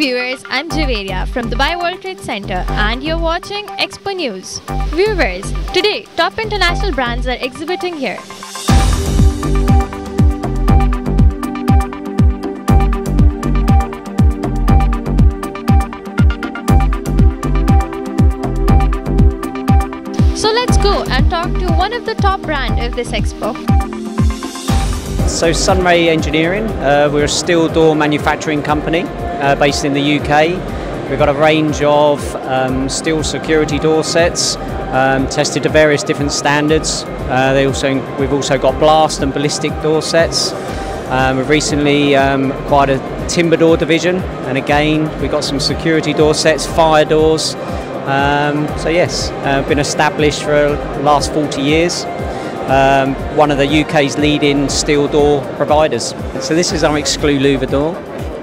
viewers, I'm Javeria from Dubai World Trade Center and you're watching Expo News. Viewers, today top international brands are exhibiting here. So let's go and talk to one of the top brand of this expo. So Sunray Engineering, uh, we're a steel door manufacturing company uh, based in the UK. We've got a range of um, steel security door sets um, tested to various different standards. Uh, they also, we've also got blast and ballistic door sets. Um, we've recently um, acquired a timber door division and again we've got some security door sets, fire doors, um, so yes, uh, been established for the last 40 years. Um, one of the UK's leading steel door providers. So this is our Exclu louver door.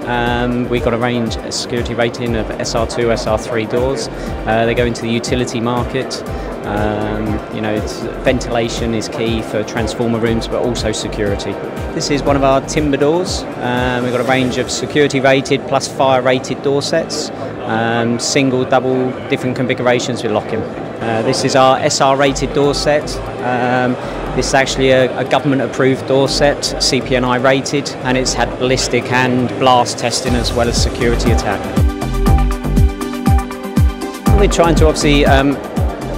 Um, we've got a range, a security rating of SR2, SR3 doors. Uh, they go into the utility market. Um, you know, ventilation is key for transformer rooms, but also security. This is one of our timber doors. Um, we've got a range of security rated plus fire rated door sets um, single, double, different configurations with lock-in. Uh, this is our SR rated door set. Um, this is actually a, a, government approved door set, CPNI rated, and it's had ballistic and blast testing as well as security attack. We're trying to obviously um,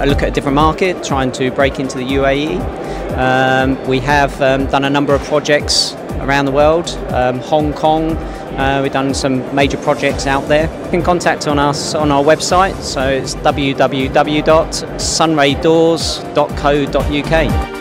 look at a different market, trying to break into the UAE. Um, we have um, done a number of projects around the world, um, Hong Kong, uh, we've done some major projects out there. You can contact on us on our website, so it's www.sunraydoors.co.uk.